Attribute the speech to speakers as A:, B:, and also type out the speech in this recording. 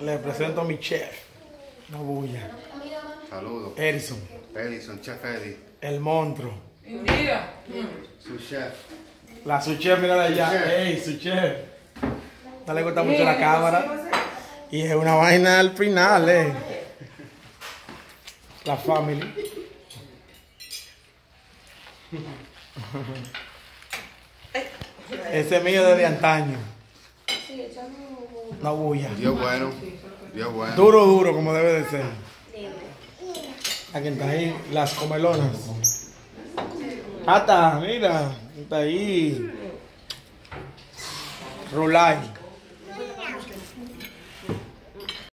A: Le presento a mi chef. No bulla.
B: Saludos.
A: Edison,
B: Edison, chef Eddie.
A: el monstruo.
C: Mira.
B: Su chef.
A: La su chef, mírala allá.
B: Su chef.
A: Ey, su chef. No le gusta mucho la cámara. Y es una vaina al final, eh. La family. Ese es mío desde antaño. No bulla.
B: Dios bueno. Dios bueno.
A: Duro, duro, como debe de ser. Aquí está ahí las comelonas. Ata, mira, está ahí. Rulay.